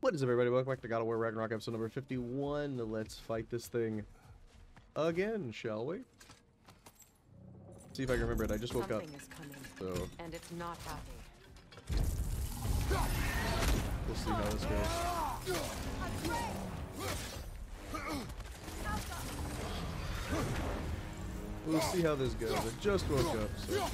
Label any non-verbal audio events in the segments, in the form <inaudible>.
What is up, everybody? Welcome back to God of War Ragnarok episode number 51. Let's fight this thing again, shall we? See if I can remember it. I just woke Something up, so and it's not happy. we'll see how this goes. We'll see how this goes. I just woke up, so...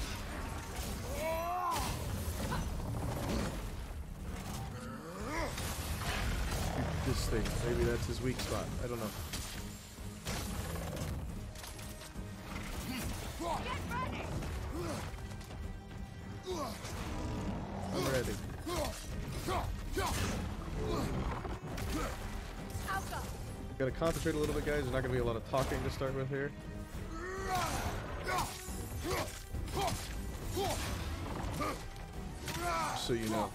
Thing. Maybe that's his weak spot. I don't know. I'm ready. Gotta concentrate a little bit, guys. There's not gonna be a lot of talking to start with here. So you know.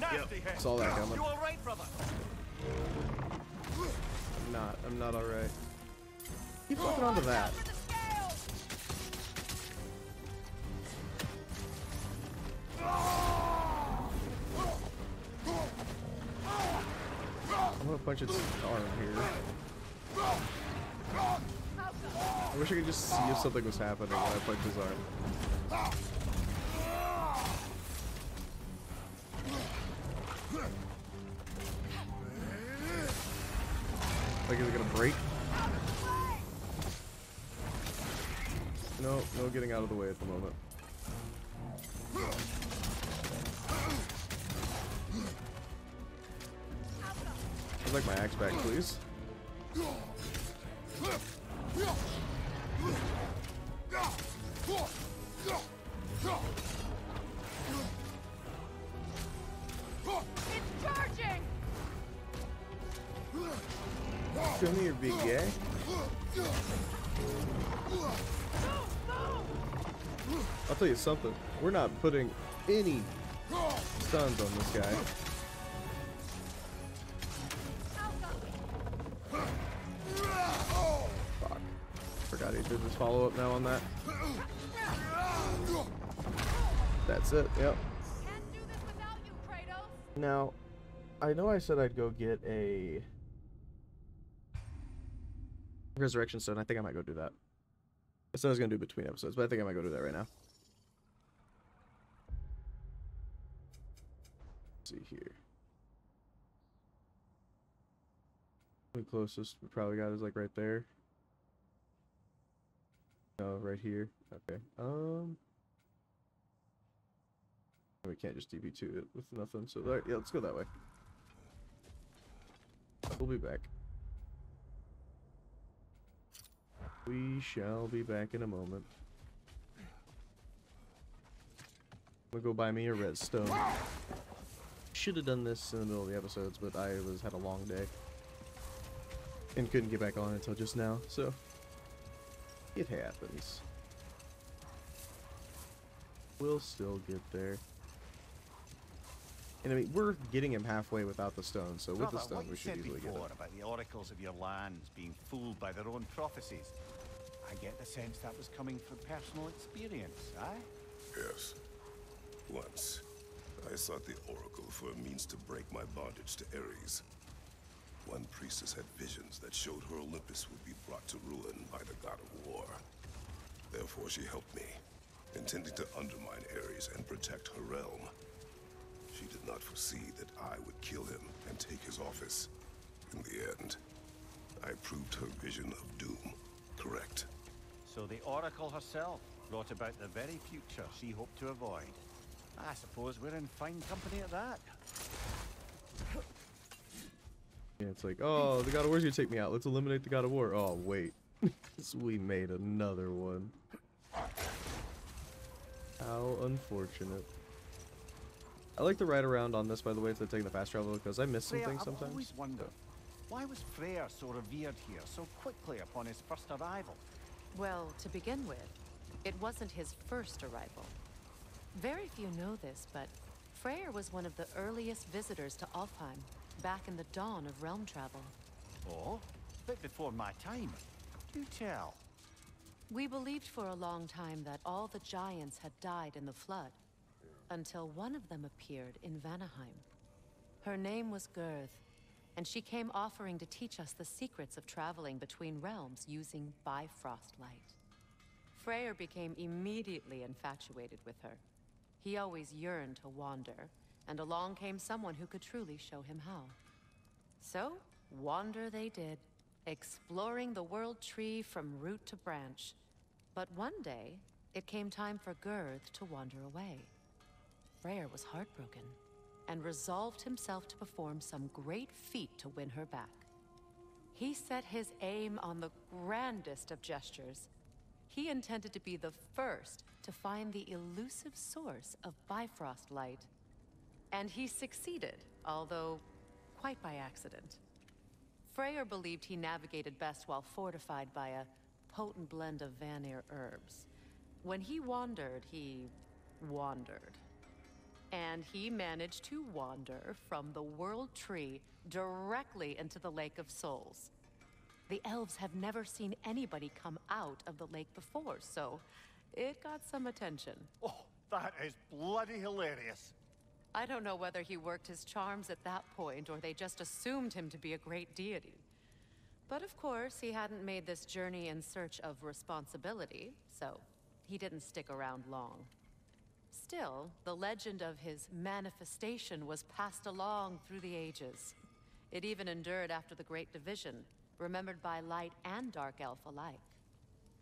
Nasty head. Saw that coming. You all right, brother? I'm not. I'm not alright. Keep fucking onto that. I'm gonna punch its arm here. I wish I could just see if something was happening when I punched his arm. Like, is it gonna break? No, no getting out of the way at the moment. I'd like my axe back, please. Come here, big guy. I'll tell you something. We're not putting any stuns on this guy. Fuck. Forgot he did his follow up now on that. That's it. Yep. Can't do this without you, Now, I know I said I'd go get a resurrection stone. I think I might go do that. I said I was gonna do it between episodes, but I think I might go do that right now. Let's see here. The closest we probably got is like right there. No, right here. Okay. Um. We can't just DB2 it with nothing, so yeah, let's go that way. We'll be back. We shall be back in a moment. I'm gonna go buy me a redstone. Should have done this in the middle of the episodes, but I was had a long day and couldn't get back on until just now. So it happens. We'll still get there. And I mean, we're getting him halfway without the stone, so with the stone we should easily get him. about the oracles of your lands being fooled by their own prophecies. I get the sense that was coming from personal experience, aye? Yes. Once, I sought the Oracle for a means to break my bondage to Ares. One priestess had visions that showed her Olympus would be brought to ruin by the god of war. Therefore, she helped me, intending to undermine Ares and protect her realm. She did not foresee that I would kill him and take his office. In the end, I proved her vision of doom correct. So the oracle herself brought about the very future she hoped to avoid. I suppose we're in fine company at that. Yeah, it's like, oh, the God of War's gonna take me out. Let's eliminate the God of War. Oh, wait. <laughs> We made another one. How unfortunate. I like to ride around on this, by the way, instead of taking the fast travel, because I miss some Freya, things I've sometimes. always wondered, why was Freyr so revered here so quickly upon his first arrival? Well, to begin with, it wasn't his first arrival. Very few know this, but Freyr was one of the earliest visitors to Alfheim, back in the dawn of realm travel. Oh, a bit before my time. Do tell. We believed for a long time that all the giants had died in the flood, until one of them appeared in Vanaheim. Her name was Girth, and she came offering to teach us the secrets of traveling between realms using Bifrost light. Freyr became immediately infatuated with her. He always yearned to wander, and along came someone who could truly show him how. So, wander they did, exploring the world tree from root to branch. But one day, it came time for Girth to wander away. Freyr was heartbroken, and resolved himself to perform some great feat to win her back. He set his aim on the grandest of gestures. He intended to be the first to find the elusive source of Bifrost light. And he succeeded, although quite by accident. Freyr believed he navigated best while fortified by a potent blend of Vanir herbs. When he wandered, he wandered. And he managed to wander from the World Tree directly into the Lake of Souls. The elves have never seen anybody come out of the lake before, so it got some attention. Oh, that is bloody hilarious. I don't know whether he worked his charms at that point or they just assumed him to be a great deity. But of course, he hadn't made this journey in search of responsibility, so he didn't stick around long. Still, the legend of his manifestation was passed along through the ages. It even endured after the Great Division, remembered by Light and Dark Elf alike.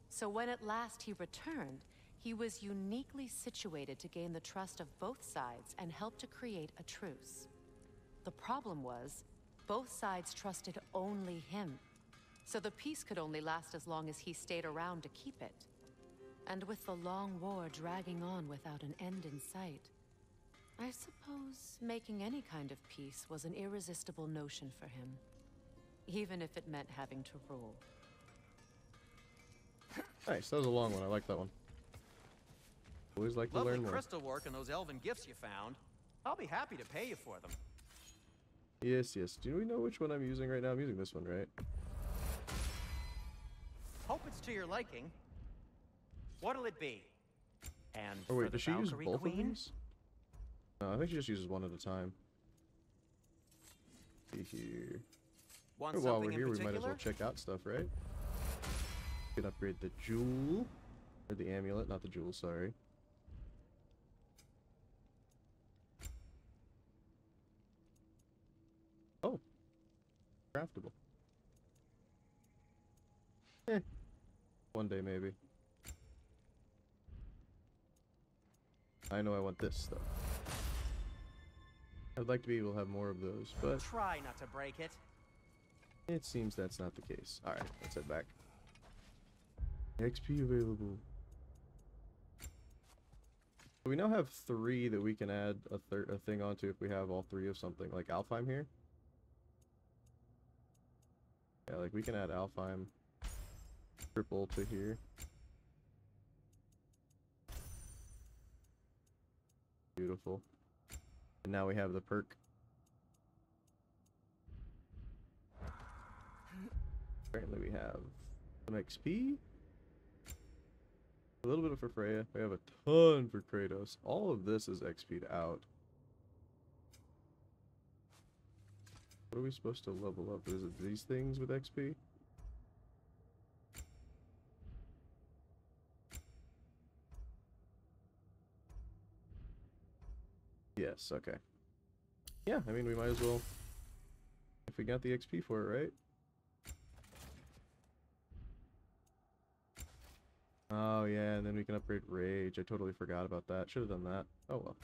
So when at last he returned, he was uniquely situated to gain the trust of both sides and help to create a truce. The problem was, both sides trusted only him. So the peace could only last as long as he stayed around to keep it. And with the long war dragging on without an end in sight, I suppose making any kind of peace was an irresistible notion for him. Even if it meant having to rule. Nice, that was a long one. I like that one. Always like to Lovely learn more. crystal work and those elven gifts you found. I'll be happy to pay you for them. Yes, yes. Do we know which one I'm using right now? I'm using this one, right? Hope it's to your liking. What'll it be? And for wait, the does she use both Queen? of these? No, I think she just uses one at a time. See here. Want Oh, while we're here, we might as well check out stuff, right? We can upgrade the jewel. Or the amulet, not the jewel, sorry. Oh. Craftable. Eh. One day, maybe. I know I want this, though. I'd like to be able to have more of those, but Try not to break it. it seems that's not the case. Alright, let's head back. XP available. We now have three that we can add a third a thing onto if we have all three of something, like Alfheim here. Yeah, like we can add Alfheim triple to here. Beautiful. And now we have the perk. Apparently we have some XP. A little bit of for Freya. We have a ton for Kratos. All of this is XP'd out. What are we supposed to level up? Is it these things with XP? Yes, okay. Yeah, I mean, we might as well... If we got the XP for it, right? Oh yeah, and then we can upgrade Rage. I totally forgot about that. Should have done that. Oh well.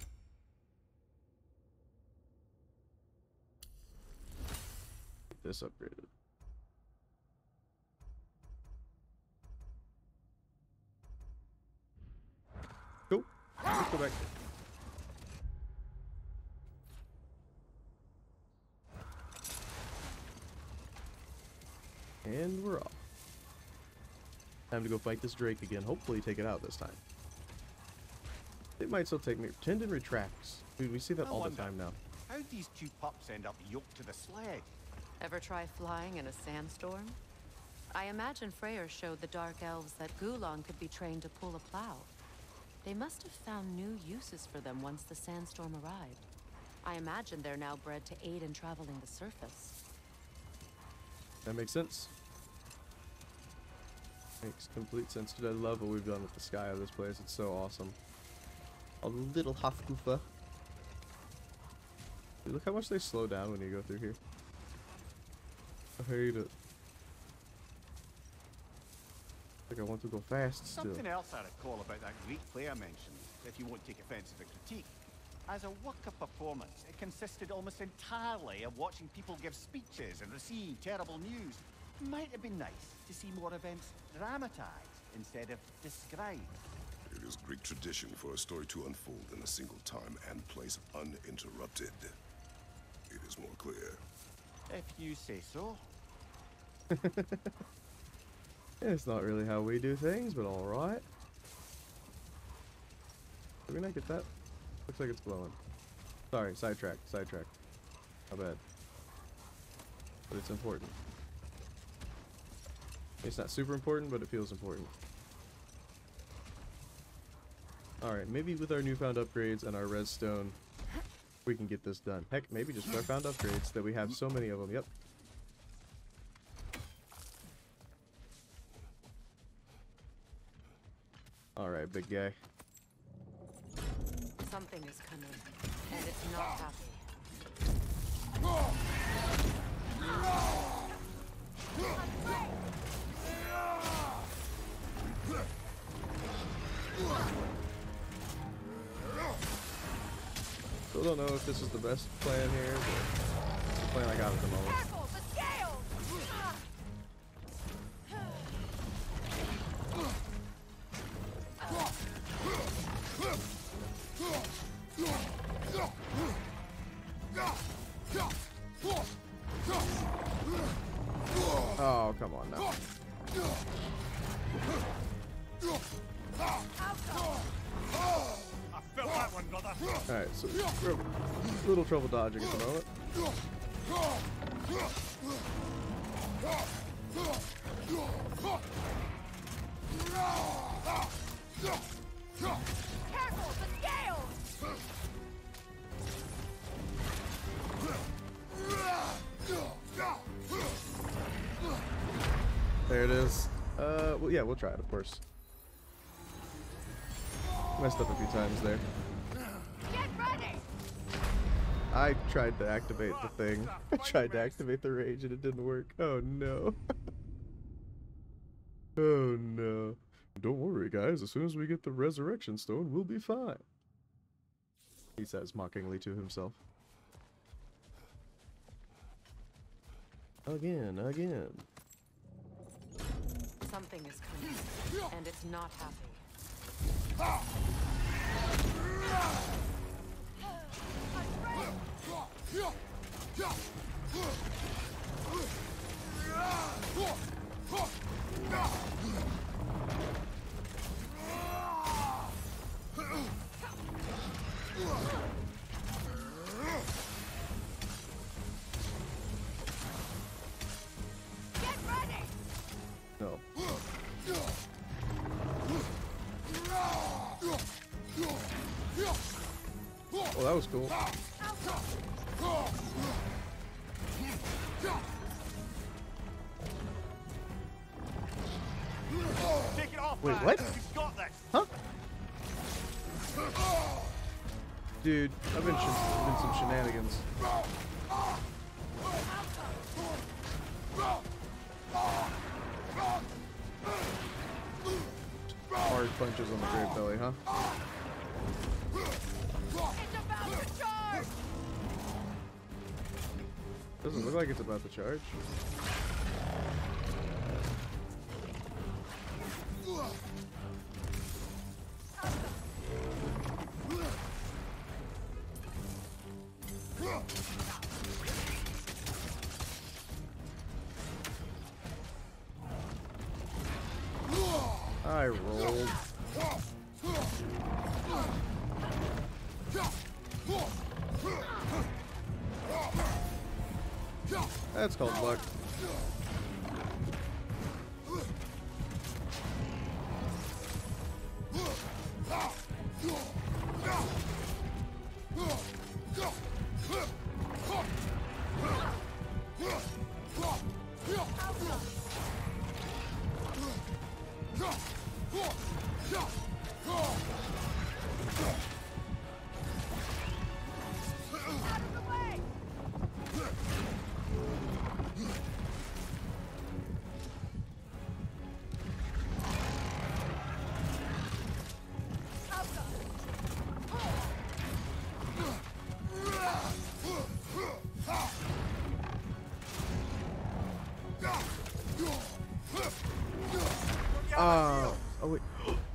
This upgraded. Cool. Let's go back. And we're off. Time to go fight this Drake again. Hopefully take it out this time. It might still take me. Tendon retracts. Dude, we see that I all the time now. How'd these two pups end up yoked to the sled? Ever try flying in a sandstorm? I imagine Freyr showed the Dark Elves that Gulon could be trained to pull a plow. They must have found new uses for them once the sandstorm arrived. I imagine they're now bred to aid in traveling the surface. That makes sense. Makes complete sense. Dude, I love what we've done with the sky of this place. It's so awesome. A little Hafgufa. Dude, look how much they slow down when you go through here. I hate it. Like I want to go fast still. Something else I recall about that Greek play I mentioned, if you won't take offence to the critique. As a work of performance, it consisted almost entirely of watching people give speeches and receive terrible news. Might have been nice to see more events dramatized instead of described. It is Greek tradition for a story to unfold in a single time and place uninterrupted. It is more clear. If you say so. <laughs> It's not really how we do things, but alright. Did we not get that? Looks like it's blowing. Sorry, sidetrack, sidetrack. How bad. But it's important. It's not super important, but it feels important. Alright, maybe with our newfound upgrades and our redstone, we can get this done. Heck, maybe just with our found upgrades that we have so many of them. Yep. Alright, big guy. Something is coming, and it's not happy. Still don't know if this is the best plan here, but it's the plan I got at the moment. Oh, come on now. Alright, so we're a little trouble dodging at the moment. Careful, the scales! There it is. Uh, well, yeah, we'll try it, of course. Messed up a few times there. Get ready! I tried to activate the thing. <laughs> I tried to activate the rage and it didn't work. Oh no. <laughs> oh no. Don't worry, guys. As soon as we get the resurrection stone, we'll be fine. He says mockingly to himself. Again, again. Something is coming, and it's not happy. Ah! Get shenanigans. Hard punches on the great belly, huh? Doesn't look like it's about to charge. Called luck.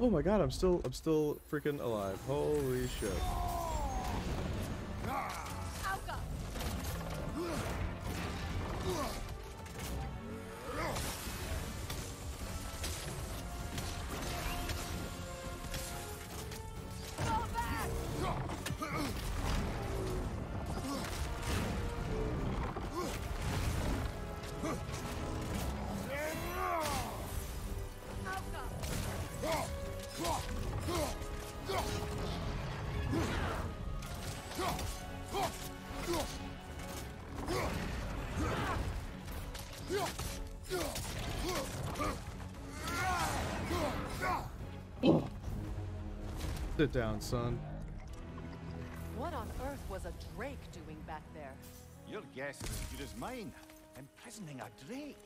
Oh my god, I'm still I'm still freaking alive. Holy shit. Sit down, son. What on earth was a drake doing back there? Your guess is as good as mine. Imprisoning a drake.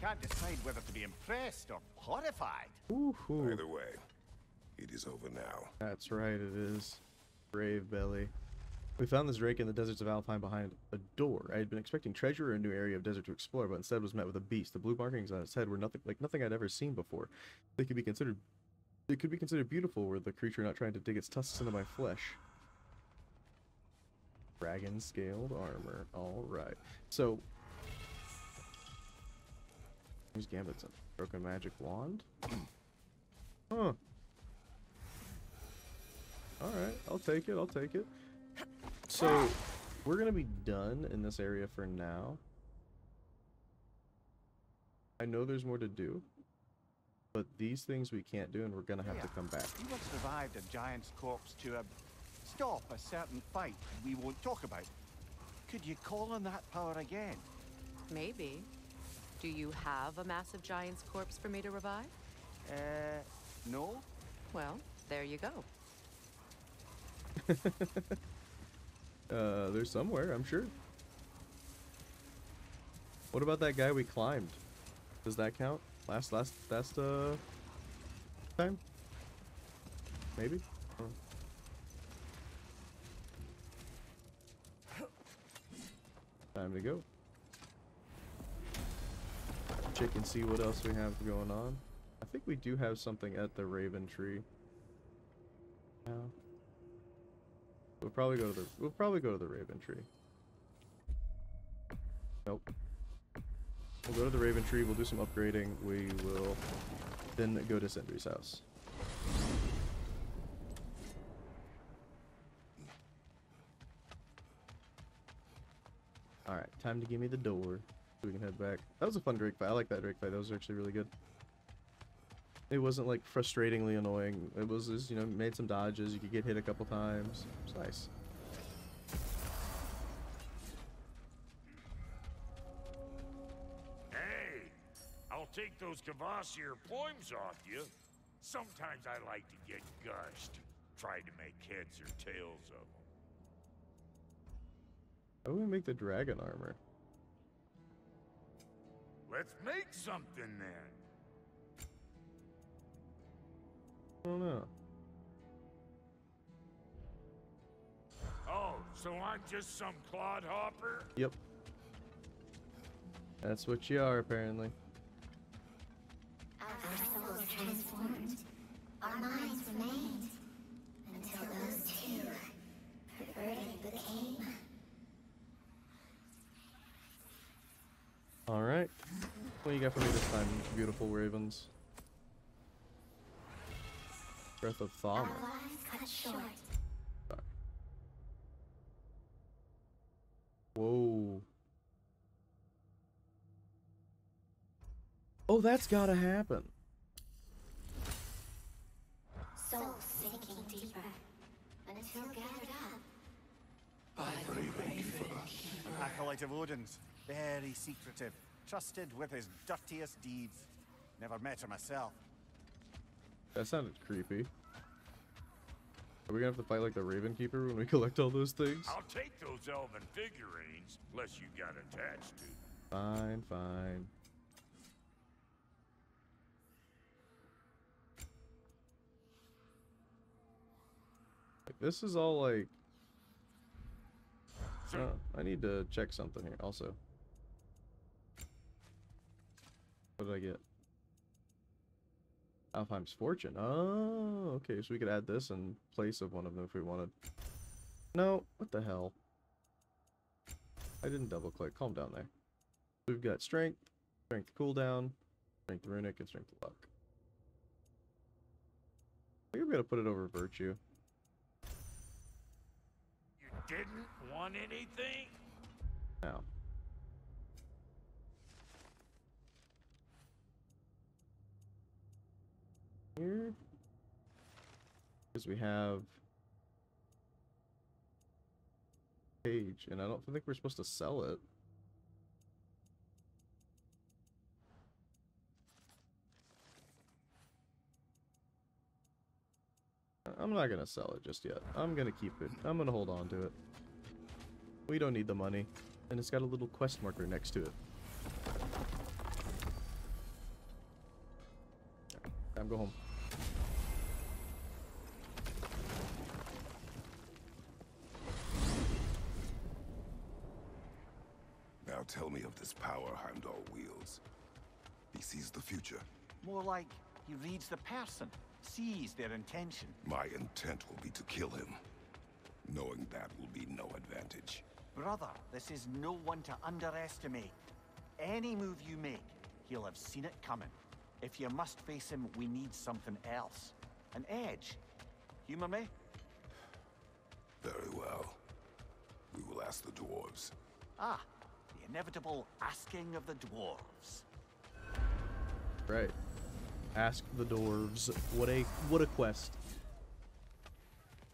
Can't decide whether to be impressed or horrified. Woohoo. Either way, it is over now. That's right, it is. Brave belly. We found this drake in the deserts of Alfheim behind a door. I had been expecting treasure or a new area of desert to explore, but instead was met with a beast. The blue markings on its head were nothing like nothing I'd ever seen before. They could be considered they could be considered beautiful were the creature not trying to dig its tusks into my flesh. Dragon scaled armor. Alright. So Here's Gambit's broken magic wand. Huh. Alright, I'll take it, I'll take it. So, we're gonna be done in this area for now. I know there's more to do, but these things we can't do, and we're gonna have to come back. You once revived a giant's corpse to a stop a certain fight we won't talk about. Could you call on that power again? Maybe. Do you have a massive giant's corpse for me to revive? Uh, no? Well, there you go. <laughs> Uh, there's somewhere, I'm sure. What about that guy we climbed? Does that count? Last, last, last, uh, time? Maybe? Time to go. Check and see what else we have going on. I think we do have something at the Raven Tree. Yeah. We'll probably go to the we'll probably go to the Raven Tree. Nope. We'll go to the Raven Tree, we'll do some upgrading, we will then go to Sindri's house. Alright, time to give me the door. So we can head back. That was a fun Drake fight. I like that Drake fight. That was actually really good. It wasn't like frustratingly annoying. It was just, you know, made some dodges. You could get hit a couple times. It's nice. Take those Kvasir's poems off you. Sometimes I like to get gushed, try to make heads or tails of them. How do we make the dragon armor? Let's make something then. I don't know. Oh, so I'm just some clodhopper? Yep. That's what you are, apparently. Our souls transformed. Our minds remained. Until those two perverted became. Alright. What do you got for me this time, beautiful ravens? Breath of Our lives cut short. Whoa. Oh, that's gotta happen. Acolyte of Odin's. Very secretive. Trusted with his dirtiest deeds. Never met her myself. That sounded creepy. Are we gonna have to fight like the Raven Keeper when we <laughs> collect all those things? I'll take those elven figurines, unless you got attached to. Fine, fine. This is all like. Uh, I need to check something here also. What did I get? Alfheim's fortune. Oh, okay. So we could add this in place of one of them if we wanted. No, what the hell? I didn't double click. Calm down there. We've got strength, strength cooldown, strength runic, and strength luck. I think I'm gonna put it over virtue. You didn't want anything? Now. Here. Because we have page, and I don't think we're supposed to sell it. I'm not gonna sell it just yet. I'm gonna keep it. I'm gonna hold on to it. We don't need the money. And it's got a little quest marker next to it. Time to go home. Now tell me of this power Heimdall wields. He sees the future. More like he reads the person, sees their intention. My intent will be to kill him. Knowing that will be no advantage. Brother, this is no one to underestimate. Any move you make, he'll have seen it coming. If you must face him, we need something else. An edge. Humor me? Very well. We will ask the dwarves. Ah, the inevitable asking of the dwarves. Right. Ask the dwarves. What a what a quest.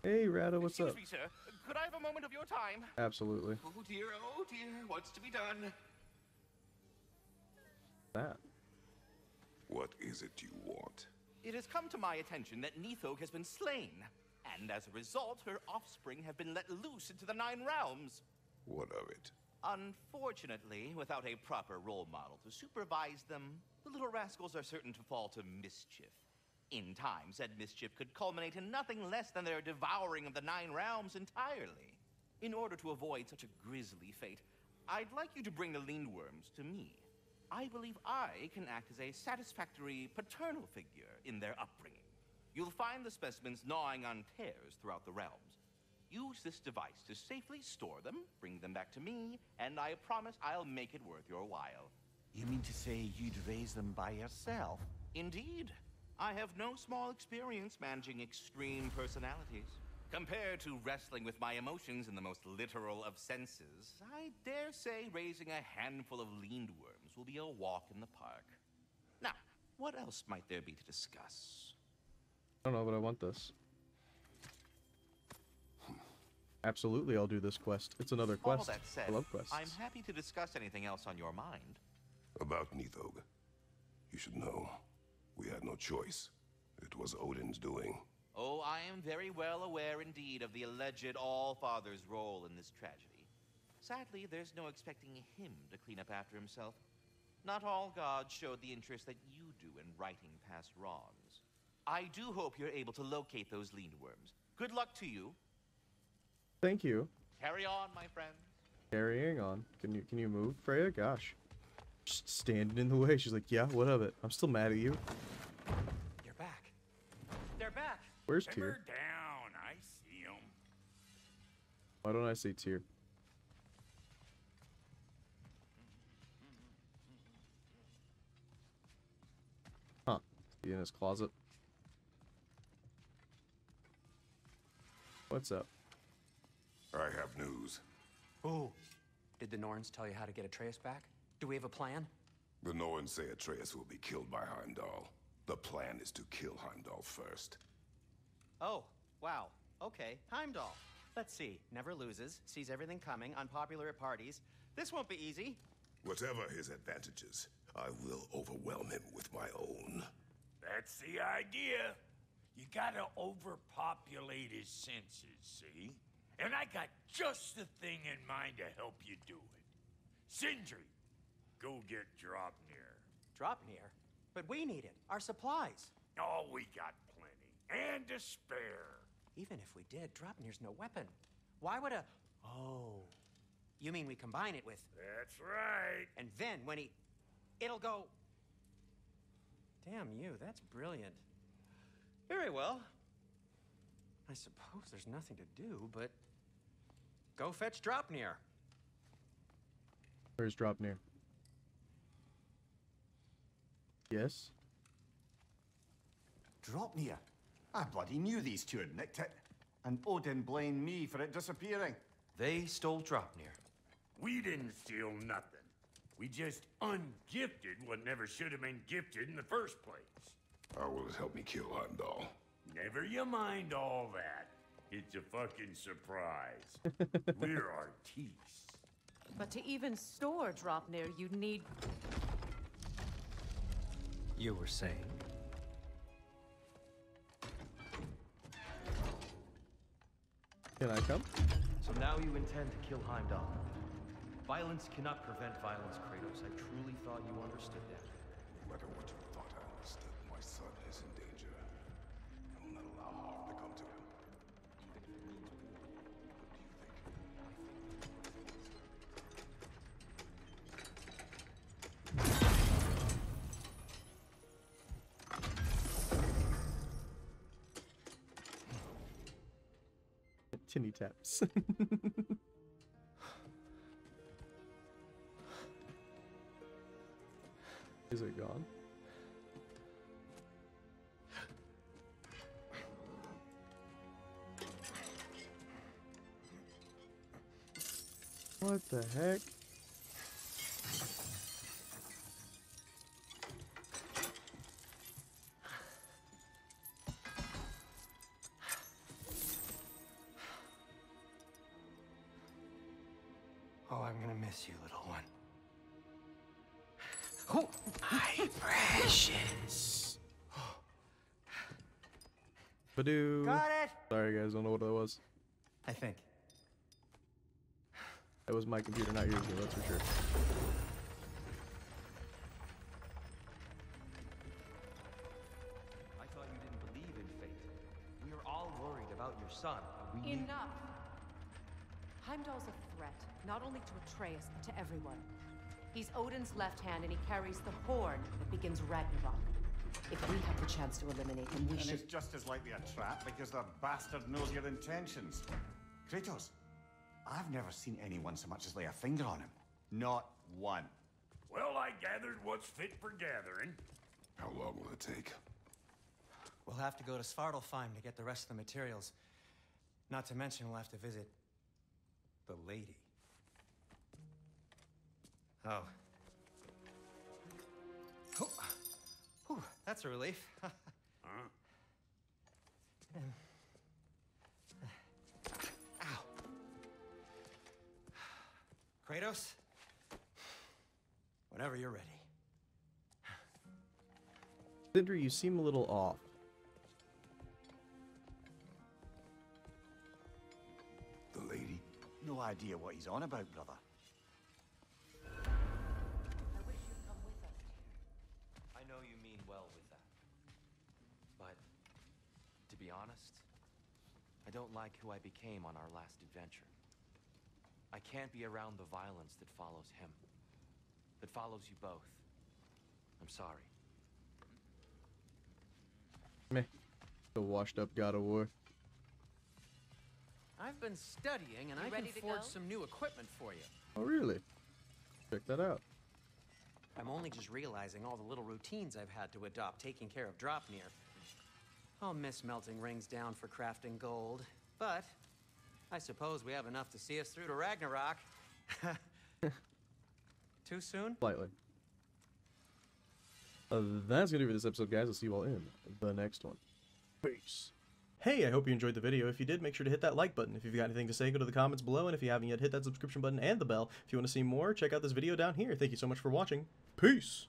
Hey Rada, what's Excuse up? me, sir. Could I have a moment of your time? Absolutely. Oh dear, oh dear, what's to be done? That. What is it you want? It has come to my attention that Nidhogg has been slain, and as a result, her offspring have been let loose into the Nine Realms. What of it? Unfortunately, without a proper role model to supervise them, the little rascals are certain to fall to mischief. In time, said mischief could culminate in nothing less than their devouring of the Nine Realms entirely. In order to avoid such a grisly fate, I'd like you to bring the Lindworms to me. I believe I can act as a satisfactory paternal figure in their upbringing. You'll find the specimens gnawing on tears throughout the realms. Use this device to safely store them, bring them back to me, and I promise I'll make it worth your while. You mean to say you'd raise them by yourself? Indeed. I have no small experience managing extreme personalities. Compared to wrestling with my emotions in the most literal of senses, I dare say raising a handful of Lindwyrms will be a walk in the park. Now, what else might there be to discuss? I don't know, but I want this. Absolutely, I'll do this quest. It's another quest. All quest. that said, I love quests. I'm happy to discuss anything else on your mind. About Nidhogg. You should know. We had no choice. It was Odin's doing. Oh, I am very well aware indeed of the alleged All-Father's role in this tragedy. Sadly, there's no expecting him to clean up after himself. Not all gods showed the interest that you do in righting past wrongs. I do hope you're able to locate those Lindwyrms. Good luck to you. Thank you. Carry on, my friend. Carrying on. Can you can you move, Freya? Gosh. Just standing in the way. She's like, yeah, what of it? I'm still mad at you. You're back. They're back. Where's Simmer Tyr? down. I see him. Why don't I see Tyr? Huh. Is he in his closet? What's up? I have news. Who? Did the Norns tell you how to get Atreus back? Do we have a plan? The Norns say Atreus will be killed by Heimdall. The plan is to kill Heimdall first. Oh, wow. Okay, Heimdall. Let's see. Never loses, sees everything coming, unpopular at parties. This won't be easy. Whatever his advantages, I will overwhelm him with my own. That's the idea. You gotta overpopulate his senses, see? And I got just the thing in mind to help you do it. Sindri, go get Draupnir. Drop near. But we need it. Our supplies. Oh, we got plenty. And to spare. Even if we did, Draupnir's no weapon. Why would a. Oh. You mean we combine it with. That's right. And then when he. It'll go. Damn you, that's brilliant. Very well. I suppose there's nothing to do but go fetch Draupnir. Where's Draupnir? Yes? Draupnir. I bloody knew these two had nicked it. And Odin blamed me for it disappearing. They stole Draupnir. We didn't steal nothing. We just ungifted what never should have been gifted in the first place. How will it help me kill Heimdall? Never you mind all that. It's a fucking surprise. <laughs> We're artistes. But to even store Draupnir, you'd need... You were saying? Can I come? So now you intend to kill Heimdall. Violence cannot prevent violence, Kratos. I truly thought you understood that. Tinny taps. <laughs> Is it gone? What the heck? Badoo. Got it! Sorry guys, I don't know what that was. I think. That was my computer, not yours, though, that's for sure. I thought you didn't believe in fate. We are all worried about your son. and We need- Enough! Heimdall's a threat, not only to Atreus, but to everyone. He's Odin's left hand, and he carries the horn that begins Ragnarok. If we have the chance to eliminate him, we And should... it's just as likely a trap because the bastard knows your intentions. Kratos, I've never seen anyone so much as lay a finger on him. Not one. Well, I gathered what's fit for gathering. How long will it take? We'll have to go to Svartalfheim to get the rest of the materials. Not to mention we'll have to visit the lady. Oh. Oh. Whew, that's a relief. Huh? <laughs> Ow. Kratos? Whenever you're ready. Sindri, you seem a little off. The lady? No idea what he's on about, brother. Be honest, I don't like who I became on our last adventure. I can't be around the violence that follows him. That follows you both. I'm sorry. Meh. The washed up God of War. I've been studying, and You I ready can to forge go? some new equipment for you. Oh, really? Check that out. I'm only just realizing all the little routines I've had to adopt taking care of Draupnir. I'll miss melting rings down for crafting gold, but I suppose we have enough to see us through to Ragnarok. <laughs> Too soon? Slightly. Uh, that's gonna do it for this episode, guys. I'll see you all in the next one. Peace. Hey, I hope you enjoyed the video. If you did, make sure to hit that like button. If you've got anything to say, go to the comments below. And if you haven't yet, hit that subscription button and the bell. If you want to see more, check out this video down here. Thank you so much for watching. Peace.